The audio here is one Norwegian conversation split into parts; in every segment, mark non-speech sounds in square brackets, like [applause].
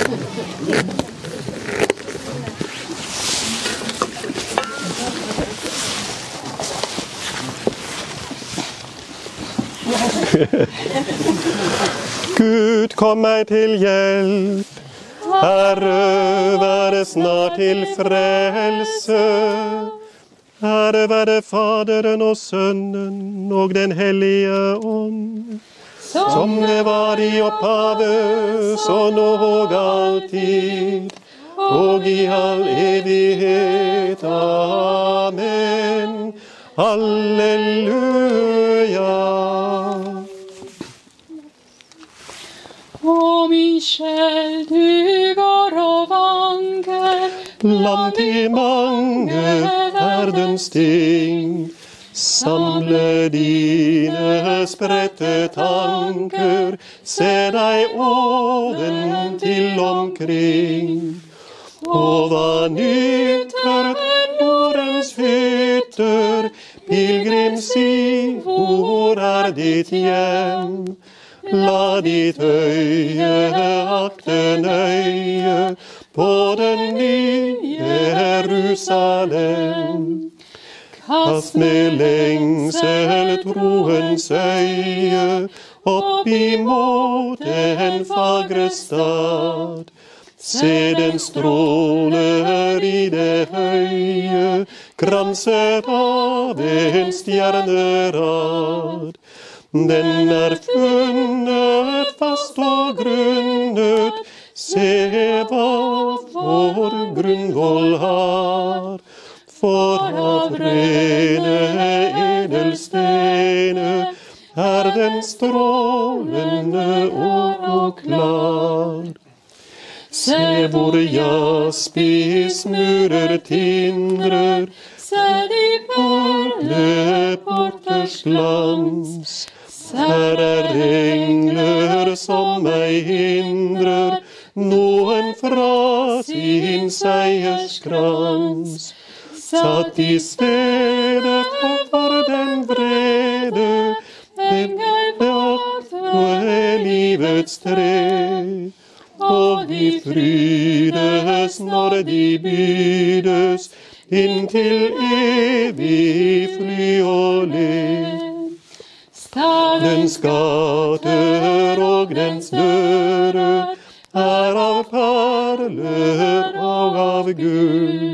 [laughs] Gud, kom meg til hjelp. Herre, være snart til frelse. Ære være Faderen og Sønnen og Den hellige ånd. Som det var i opphavet, så nå og alltid, og i all evighet. Amen. Halleluja. Å, min sjel, du går og vanker Blant de mange verdens ting. Samle dine spredte tanker, se deg oven til omkring. Og hva nytter den jordens hytter? Pilegrim, si, hvor er ditt hjem? La ditt øye akte nøye på den nye Jerusalem. Kast med lengsel troens øye opp imot den fagre stad. Se den stråler i det høye, kranset av en stjernerad. Den er funnet fast og grunnet, se hva vår grunnvoll har. For av rene edelsteine er den strålende og klar. Se hvor jaspis murer tindrer, Se de perleporters glans. Her er engler som meg hindrer noen fra sin seierskrans. Satt i stedet for den vrede, engel ved livets tre. Og de frydes når de bydes inn til evig fly og led. Stadens gater og dens dører er av perler og av gull.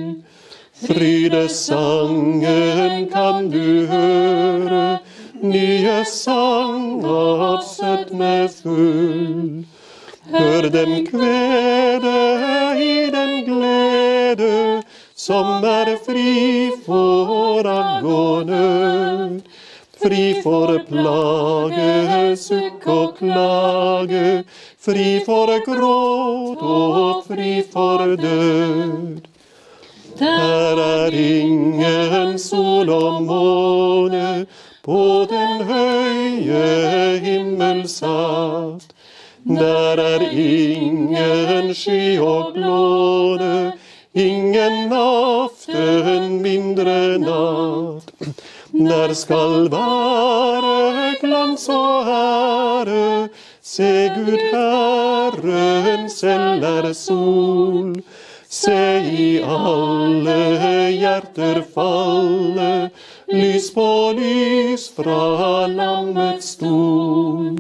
Frydesangen kan du høre, nye sanger av sødme full. Hør dem kvede i den glede som er fri for agg og nød. Fri for plage, sukk og klage, fri for gråt og fri for død. Der er ingen sol og måne på den høye himmel satt. Der er ingen sky og blåne, ingen aften mindre natt. Der skal være glans og ære, se Gud Herren selv er sol. Se i alle hjerter falle, lys på lys fra lammets stol.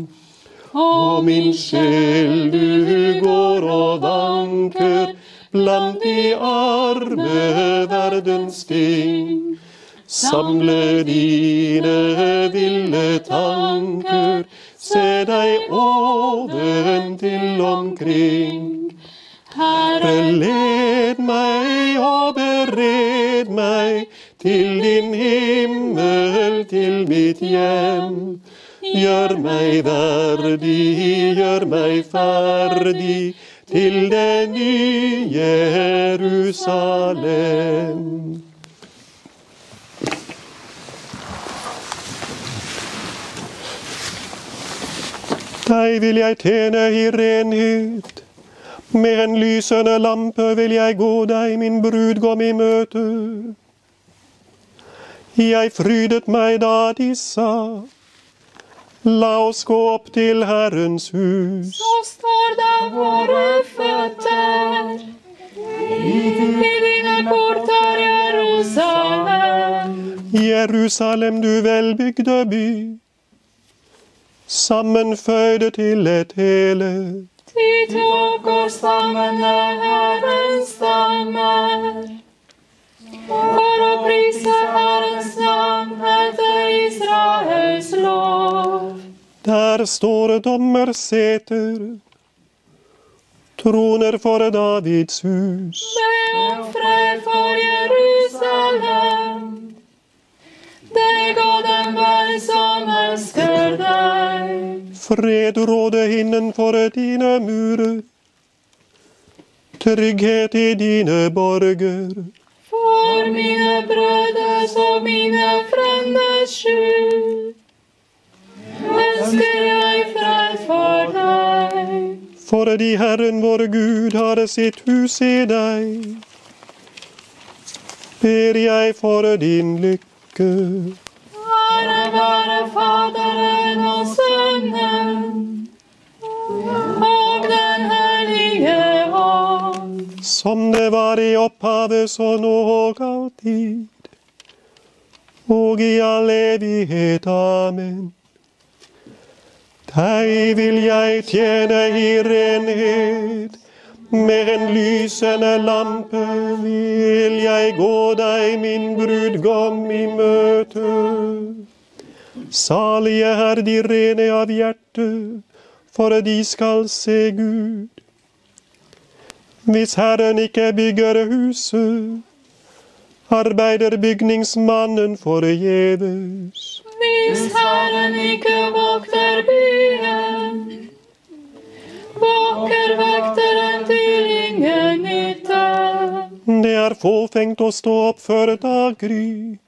Å, min sjel, du går og vanker blant de arme verdens ting. Samle dine ville tanker, se deg oven til omkring. Herre, led meg og bered meg til din himmel, til mitt hjem. Gjør meg verdig, gjør meg ferdig til det nye Jerusalem. Deg vil jeg tjene i renhet. Med en lysende lampe vil jeg gå deg, min brudgom i møte. Jeg frydet meg da de sa, la oss gå opp til Herrens hus. Så står da våre føtter i dine porter, Jerusalem. Jerusalem, du velbygde by, sammenføyde til et hele. De tok sammen stammene Herrens stammer. For å prise Herrens navn etter Israels lov. Der står dommerseter, troner for Davids hus. Med om fred for Jerusalem. Det går dem vel som elsker deg. Fred råde innenfor dine murer, trygghet i dine borger. For mine brødres og mine frenders skyld ønsker jeg fred for deg. Fordi Herren vår Gud har sitt hus i deg, ber jeg for din lykke. Ære være Faderen og Sønnen og Den hellige ånd. som det var i opphavet, så nå og alltid, og i all evighet. Amen. Deg vil jeg tjene i renhet, med en lysende lampe vil jeg gå deg, min brudgom, i møte. Salige er de rene av hjerte, for de skal se Gud. Hvis Herren ikke bygger huset, arbeider bygningsmannen forgjeves. Hvis Herren ikke vokter byen, våker vekteren til ingen nytte. Det er fåfengt å stå opp før daggry.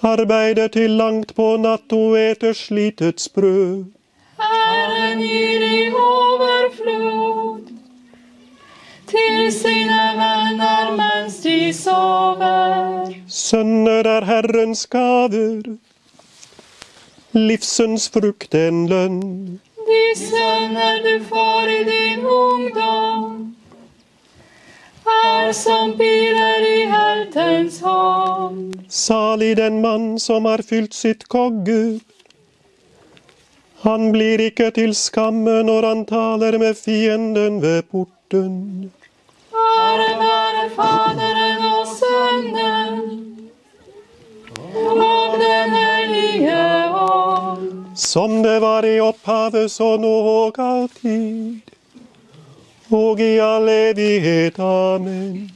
Arbeide til langt på natt og ete slitets brød. Herren gir i overflod til sine venner mens de sover. Sønner er Herrens gaver, livsens frukt en lønn. De sønner du får i din ungdom, er som piler i heltens hånd. Salig den mann som har fylt sitt kogge. Han blir ikke til skamme når han taler med fienden ved porten. Ære være Faderen og Sønnen og Den hellige ånd. Som det var i opphavet, så nå og alltid, og i all evighet. Amen.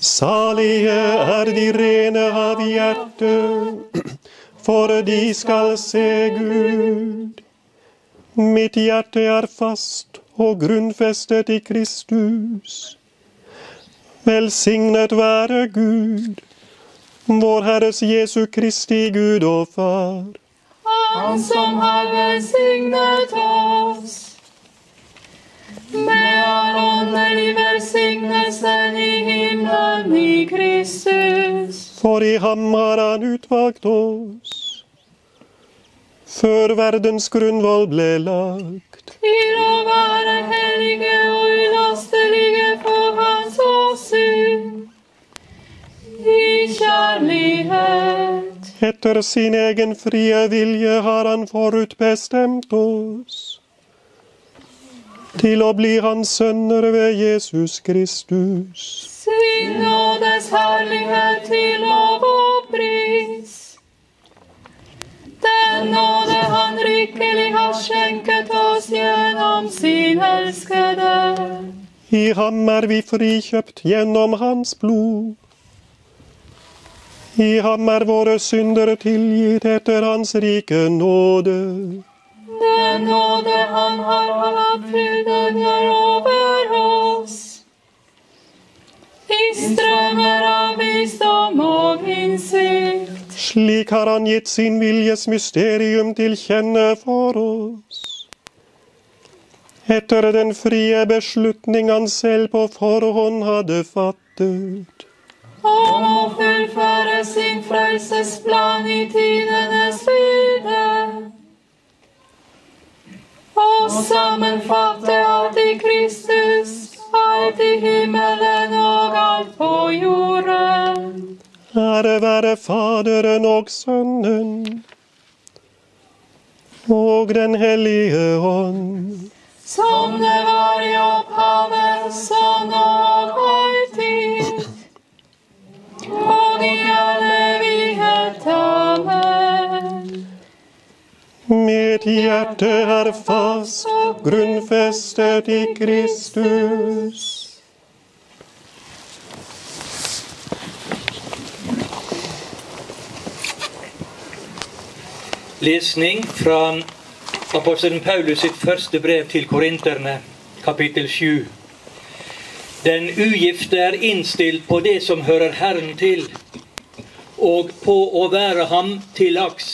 Salige er de rene av hjerte, for de skal se Gud. Mitt hjerte er fast og grunnfestet i Kristus. Velsignet være Gud, vår Herres Jesu Kristi Gud og Far. Han som har velsignet oss med all åndelig velsignelsen i himmelen i Kristus. For i ham har han utvalgt oss, før verdens grunnvoll ble lagt. Til å være hellige og ulastelige for hans åsyn. I kjærlighet. Etter sin egen frie vilje har han forutbestemt oss til å bli hans sønner ved Jesus Kristus. Sin nådes herlighet til lov og pris. Den nåde han rikelig har skjenket oss gjennom sin elskede. I ham er vi frikjøpt gjennom hans blod. I ham er våre synder tilgitt etter hans rike nåde. Den nåde han har hatt fylder over oss. I strømmer av visdom og innsikt. Slik har han gitt sin viljes mysterium til kjenne for oss. Etter den frie beslutning han selv på forhånd hadde fattet. Om må fullføre sin frelsesplan i tidenes fylde. Og sammenfatte alt i Kristus, alt i himmelen og alt på jorden. Ære være Faderen og Sønnen og Den hellige ånd. Som det var i opphavet, så nå og alltid. Og i all evighet. Amen. Mitt hjerte er fast grunnfestet i Kristus. Lesning fra apostelen Paulus sitt første brev til korinterne, kapittel 7. Den ugifte er innstilt på det som hører Herren til, og på å være ham til laks.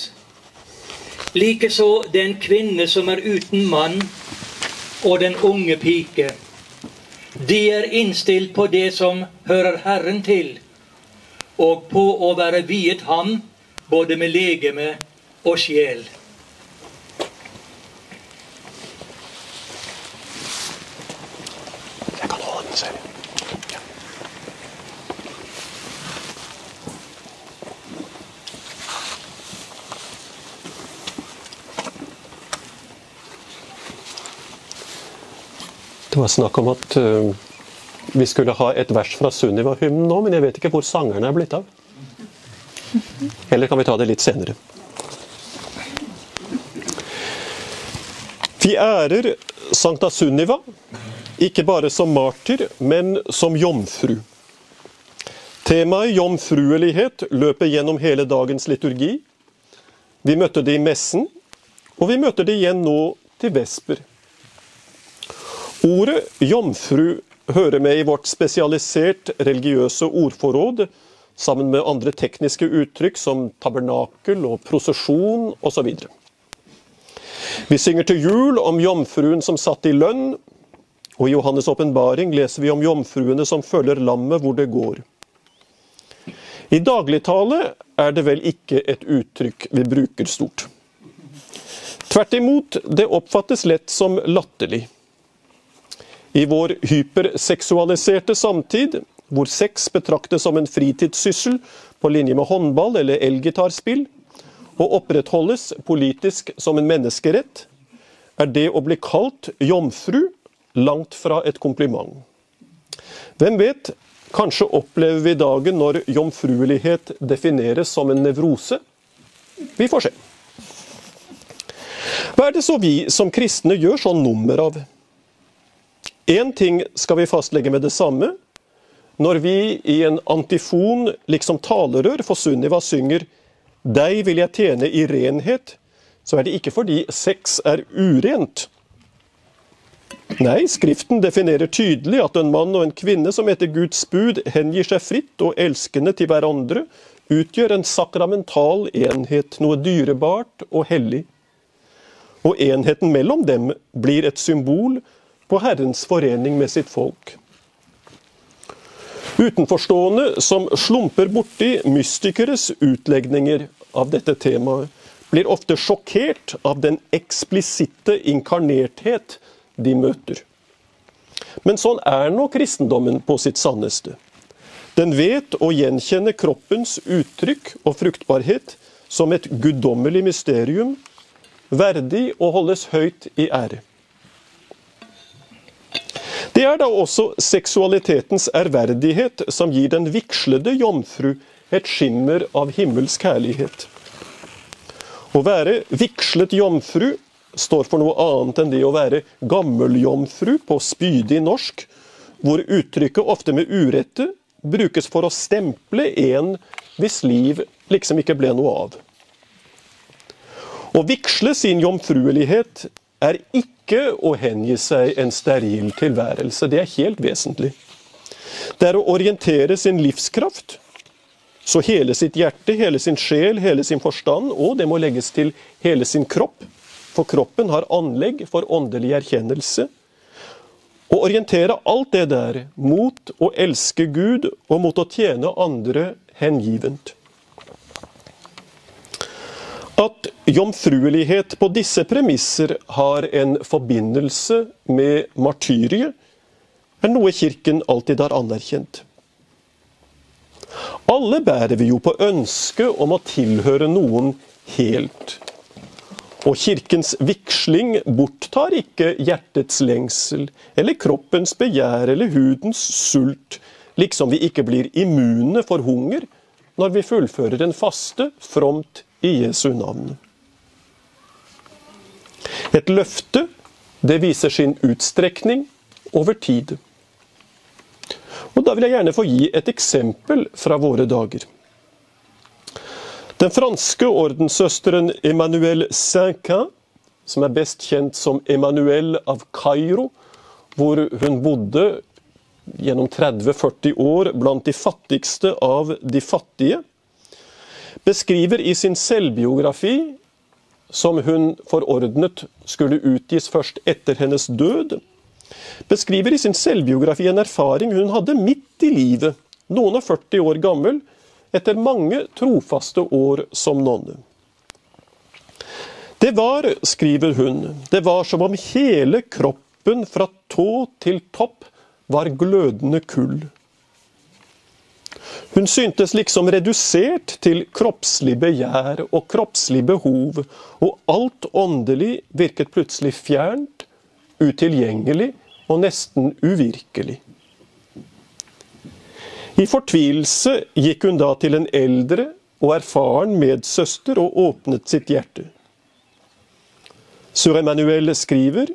Likeså den kvinne som er uten mann, og den unge pike. De er innstilt på det som hører Herren til, og på å være viet ham, både med legeme og sjel. Det var snakk om at eh, vi skulle ha et vers fra Sunniva-hymnen nå, men jeg vet ikke hvor sangerne er blitt av. Eller kan vi ta det litt senere? Vi ærer Sankta Sunniva, ikke bare som martyr, men som jomfru. Temaet jomfruelighet løper gjennom hele dagens liturgi. Vi møtte det i messen, og vi møter det igjen nå til vesper. Ordet jomfru hører med i vårt spesialisert religiøse ordforråd, sammen med andre tekniske uttrykk som tabernakel og prosesjon osv. Vi synger til jul om jomfruen som satt i lønn, og i Johannes' åpenbaring leser vi om jomfruene som følger lammet hvor det går. I dagligtale er det vel ikke et uttrykk vi bruker stort. Tvert imot, det oppfattes lett som latterlig. I vår hyperseksualiserte samtid, hvor sex betraktes som en fritidssyssel på linje med håndball eller elgitarspill, og opprettholdes politisk som en menneskerett, er det å bli kalt jomfru langt fra et kompliment. Hvem vet, kanskje opplever vi dagen når jomfruelighet defineres som en nevrose? Vi får se. Hva er det så vi som kristne gjør sånn nummer av? Én ting skal vi fastlegge med det samme. Når vi i en antifon, liksom talerør for Sunniva, synger 'Deg vil jeg tjene i renhet', så er det ikke fordi sex er urent. Nei, Skriften definerer tydelig at en mann og en kvinne som etter Guds bud hengir seg fritt og elskende til hverandre, utgjør en sakramental enhet, noe dyrebart og hellig. Og enheten mellom dem blir et symbol på Herrens forening med sitt folk. Utenforstående som slumper borti mystikeres utlegninger av dette temaet, blir ofte sjokkert av den eksplisitte inkarnerthet de møter. Men sånn er nå kristendommen på sitt sanneste. Den vet å gjenkjenne kroppens uttrykk og fruktbarhet som et guddommelig mysterium, verdig å holdes høyt i ære. Det er da også seksualitetens ærverdighet som gir den vigslede jomfru et skimmer av himmelsk herlighet. Å være vigslet jomfru står for noe annet enn det å være gammeljomfru på spydig norsk, hvor uttrykket ofte med urette brukes for å stemple en hvis liv liksom ikke ble noe av. Å vigsle sin jomfruelighet er ikke å hengi seg en steril tilværelse. Det er helt vesentlig. Det er å orientere sin livskraft, så hele sitt hjerte, hele sin sjel, hele sin forstand, og det må legges til hele sin kropp, for kroppen har anlegg for åndelig erkjennelse. Å orientere alt det der mot å elske Gud og mot å tjene andre hengivent. At jomfruelighet på disse premisser har en forbindelse med martyriet, er noe Kirken alltid har anerkjent. Alle bærer vi jo på ønsket om å tilhøre noen helt. Og kirkens vigsling borttar ikke hjertets lengsel, eller kroppens begjær eller hudens sult, liksom vi ikke blir immune for hunger når vi fullfører en faste fromt i Jesu navn. Et løfte, det viser sin utstrekning over tid. Og Da vil jeg gjerne få gi et eksempel fra våre dager. Den franske ordenssøsteren Emmanuel Saint-Quin, som er best kjent som Emmanuel av Kairo, hvor hun bodde gjennom 30-40 år blant de fattigste av de fattige, beskriver i sin selvbiografi, som hun forordnet skulle utgis først etter hennes død, beskriver i sin selvbiografi en erfaring hun hadde midt i livet, noen og 40 år gammel, etter mange trofaste år som nonne. Det var, skriver hun, det var som om hele kroppen fra tå til topp var glødende kull. Hun syntes liksom redusert til kroppslig begjær og kroppslig behov, og alt åndelig virket plutselig fjernt, utilgjengelig og nesten uvirkelig. I fortvilelse gikk hun da til en eldre og erfaren medsøster og åpnet sitt hjerte. Sør Emanuel skriver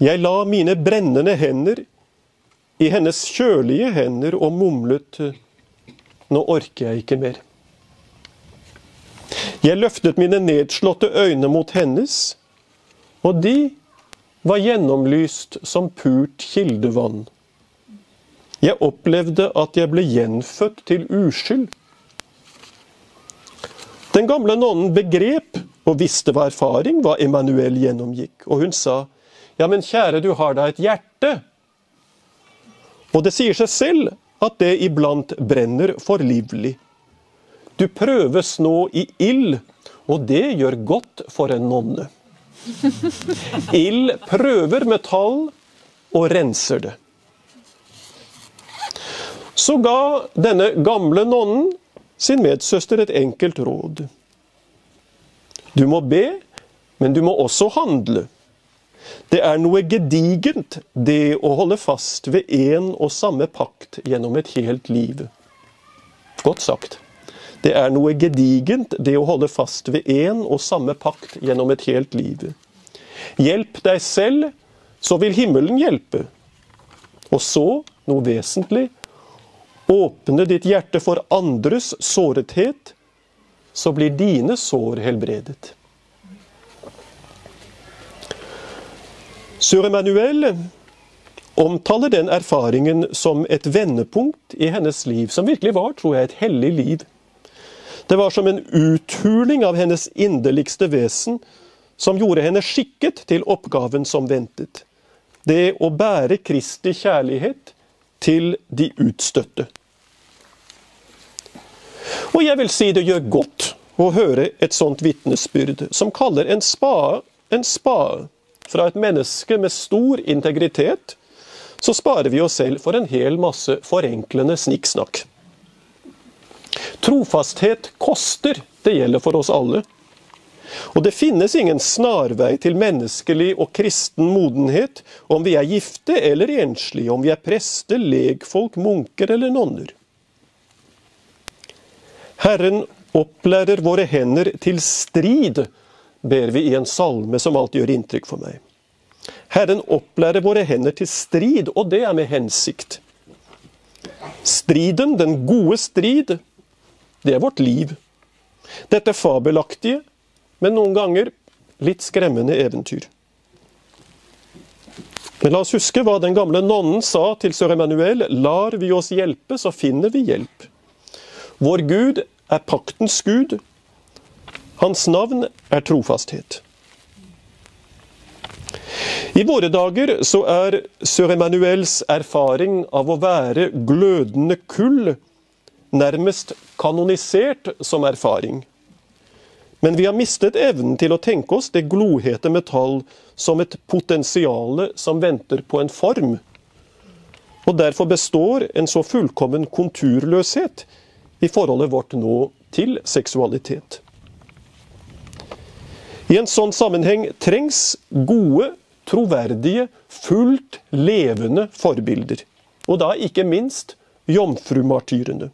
Jeg la mine brennende hender i hennes kjølige hender og mumlet Nå orker jeg ikke mer. Jeg løftet mine nedslåtte øyne mot hennes, og de var gjennomlyst som purt kildevann. Jeg opplevde at jeg ble gjenfødt til uskyld. Den gamle nonnen begrep og visste hva erfaring hva Emanuel gjennomgikk, og hun sa, ja, men kjære, du har da et hjerte. Og det sier seg selv at det iblant brenner for livlig. Du prøves nå i ild, og det gjør godt for en nonne. [laughs] Ild prøver metall og renser det. Så ga denne gamle nonnen sin medsøster et enkelt råd. Du må be, men du må også handle. Det er noe gedigent, det å holde fast ved én og samme pakt gjennom et helt liv. Godt sagt. Det er noe gedigent, det å holde fast ved én og samme pakt gjennom et helt liv. Hjelp deg selv, så vil himmelen hjelpe. Og så, noe vesentlig, åpne ditt hjerte for andres sårethet, så blir dine sår helbredet. Sør Emanuel omtaler den erfaringen som et vendepunkt i hennes liv, som virkelig var, tror jeg, et hellig liv. Det var som en uthuling av hennes inderligste vesen, som gjorde henne skikket til oppgaven som ventet. Det å bære Kristi kjærlighet til de utstøtte. Og jeg vil si det gjør godt å høre et sånt vitnesbyrd, som kaller en spade en spade fra et menneske med stor integritet, så sparer vi oss selv for en hel masse forenklende snikksnakk. Trofasthet koster, det gjelder for oss alle. Og det finnes ingen snarvei til menneskelig og kristen modenhet om vi er gifte eller enslige, om vi er prester, legfolk, munker eller nonner. Herren opplærer våre hender til strid, ber vi i en salme som alltid gjør inntrykk for meg. Herren opplærer våre hender til strid, og det er med hensikt. Striden, den gode strid, det er vårt liv. Dette fabelaktige, men noen ganger litt skremmende eventyr. Men la oss huske hva den gamle nonnen sa til sør Emanuel. Lar vi oss hjelpe, så finner vi hjelp. Vår Gud er paktens Gud, hans navn er trofasthet. I våre dager så er sør Emanuels erfaring av å være glødende kull nærmest kanonisert som erfaring. Men vi har mistet evnen til å tenke oss det glohete metall som et potensiale som venter på en form. Og derfor består en så fullkommen konturløshet i forholdet vårt nå til seksualitet. I en sånn sammenheng trengs gode, troverdige, fullt levende forbilder. Og da ikke minst jomfrumartyrene.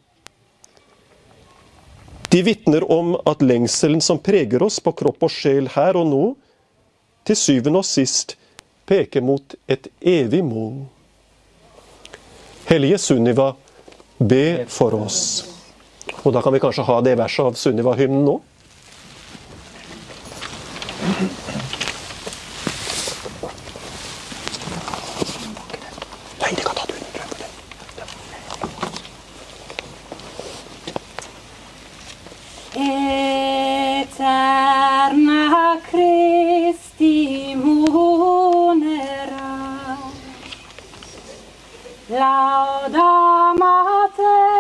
De vitner om at lengselen som preger oss på kropp og sjel her og nå, til syvende og sist peker mot et evig mål. Hellige Sunniva, be for oss. Og da kan vi kanskje ha det verset av Sunniva-hymnen nå? Nei, det kan ta du. Eterna Christi munera Lauda Mater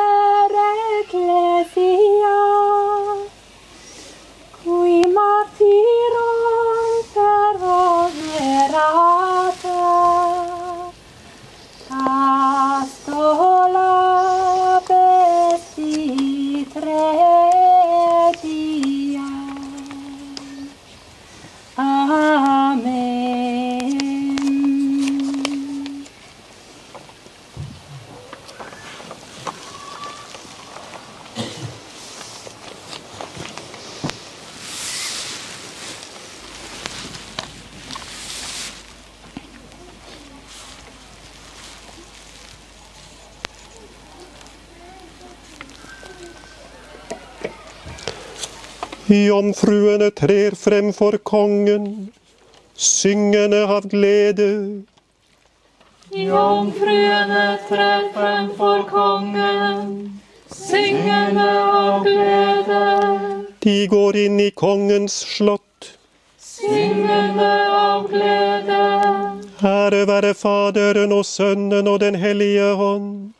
Jomfruene trer frem for kongen, syngende av glede. Jomfruene trer frem for kongen, syngende av glede, De går inn i kongens slott. syngende av glede. Ære være Faderen og Sønnen og Den hellige hånd.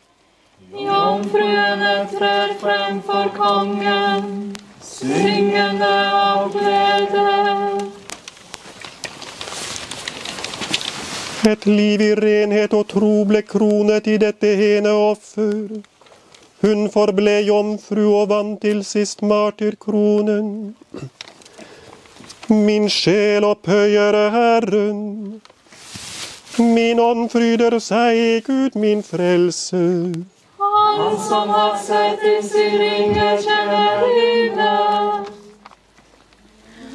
Jomfruene trer frem for kongen, syngende av glede. Et liv i renhet og tro ble kronet i dette ene offer. Hun forble jomfru og vant til sist martyrkronen. Min sjel opphøyer Herren. Min ånd fryder seg i Gud min frelse. Han som har sett til sin ringe kjennerine.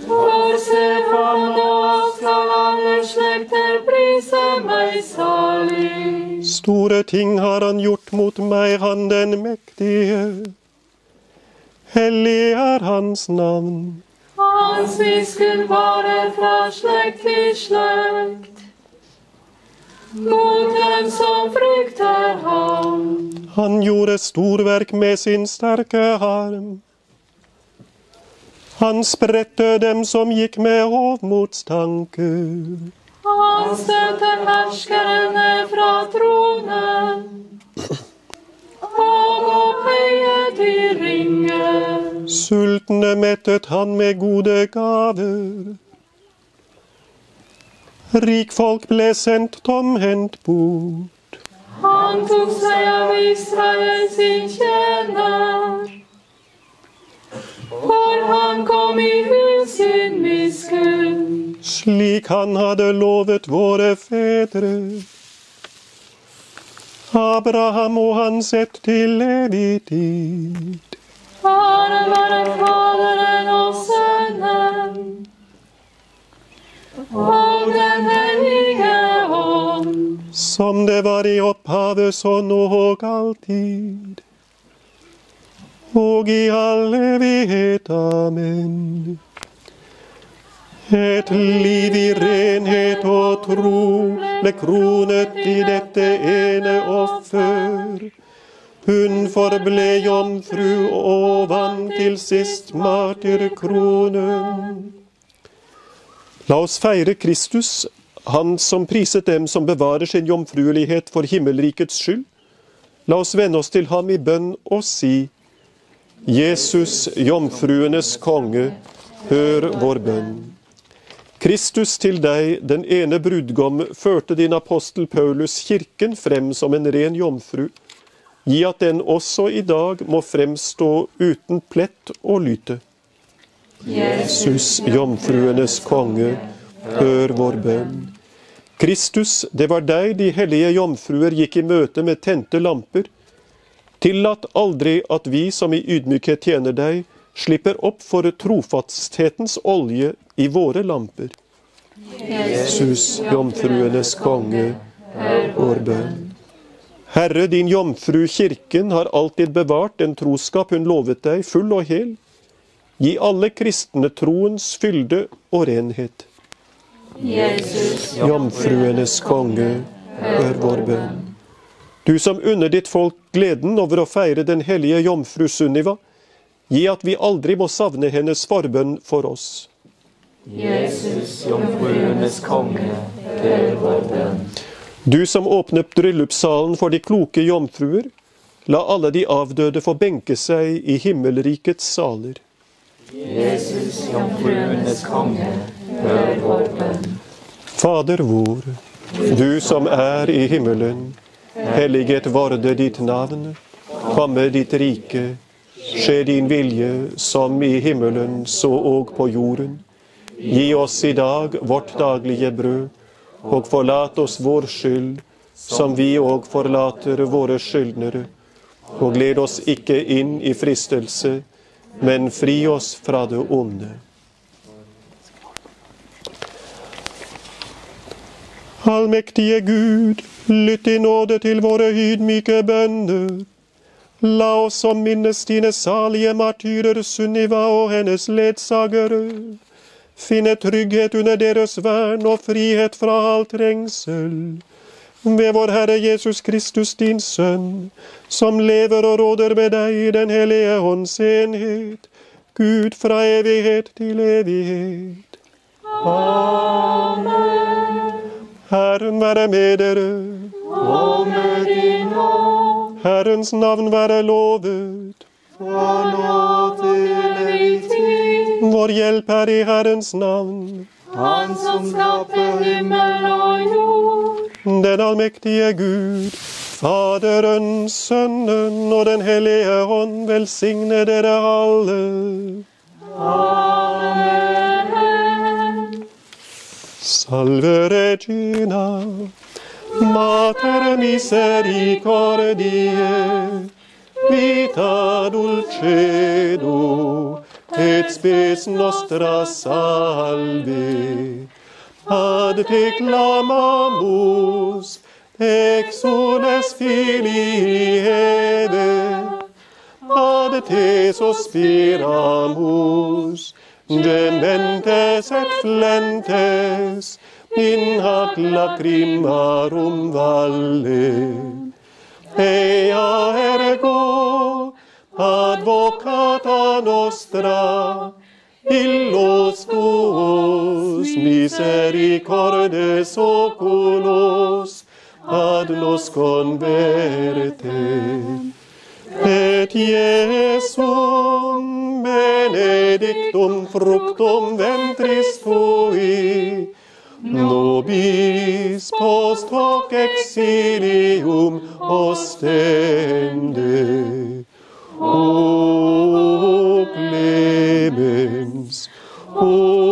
For se for nå skal alle slekter prise meg salig. Store ting har han gjort mot meg, han den mektige. Hellig er hans navn. Hans miskunn varer fra slekt til slekt. Mot dem som frykter ham. Han gjorde storverk med sin sterke arm. Han spredte dem som gikk med hovmodstanker. Han støtte herskerne fra tronen. Og opphøyet i ringen. Sultne mettet han med gode gaver. Rikfolk ble sendt tomhendt bort. Han tok seg av Israel sin tjener. For han kom i hus sin miskunn. Slik han hadde lovet våre fedre. Abraham og hans ett til evig tid. Faren var være Faderen og Sønnen og Den hellige ånd. som det var i opphavet, så nå og alltid. Og i all evighet. Amen. Et liv i renhet og tro ble kronet i dette ene offer. Hun forble jomfru og vant til sist martyrkronen. La oss feire Kristus, han som priset dem som bevarer sin jomfruelighet for himmelrikets skyld. La oss vende oss til ham i bønn og si, Jesus, jomfruenes konge, hør vår bønn. Kristus til deg, den ene brudgom, førte din apostel Paulus kirken frem som en ren jomfru. Gi at den også i dag må fremstå uten plett og lyte. Jesus, jomfruenes konge, hør vår bønn. Kristus, det var deg de hellige jomfruer gikk i møte med tente lamper. Tillat aldri at vi som i ydmykhet tjener deg, slipper opp for trofasthetens olje i våre lamper. Jesus, jomfruenes konge, hør vår bønn. Herre, din jomfru kirken har alltid bevart den troskap hun lovet deg, full og hel. Gi alle kristne troens fylde og renhet. Jesus, Jomfruenes konge, hør vår bønn. Du som unner ditt folk gleden over å feire den hellige jomfru Sunniva, gi at vi aldri må savne hennes forbønn for oss. Jesus, Jomfruenes konge, hør vår bønn. Du som åpnet bryllupssalen for de kloke jomfruer, la alle de avdøde få benke seg i himmelrikets saler. Jesus, jomfruenes konge, hør vår bønn. Fader vår, du som er i himmelen. Helliget vorde ditt navn. Komme ditt rike. Skje din vilje, som i himmelen, så og på jorden. Gi oss i dag vårt daglige brød, og forlat oss vår skyld, som vi òg forlater våre skyldnere. Og led oss ikke inn i fristelse, men fri oss fra det onde. Allmektige Gud, lytt i nåde til våre ydmyke bønner. La oss som minnes dine salige martyrer Sunniva og hennes ledsagere, finne trygghet under deres vern og frihet fra all trengsel. Ved vår Herre Jesus Kristus, din Sønn, som lever og råder med deg i Den hellige ånds enhet, Gud fra evighet til evighet. Amen. Herren være med dere. Og med din ånd, Herrens navn være lovet. for nå til evig tid. Vår hjelp er i Herrens navn. Han som skaper himmel og jord. Den allmektige Gud, Faderen, Sønnen og Den hellige ånd velsigne dere alle. Amen. Salve Regina, Mater misericordiae, vita dulcedo, et spes nostra salve. Ad te clamamus, ex unes filii Ede, ad te sospiramus, gementes et flentes, in hac lacrimarum valle. Ea ergo advocata nostra, illos tuos misericordes oculos ad nos converte. Et Iesum benedictum fructum ventris tui, nobis post hoc exilium ostende. O clemens, o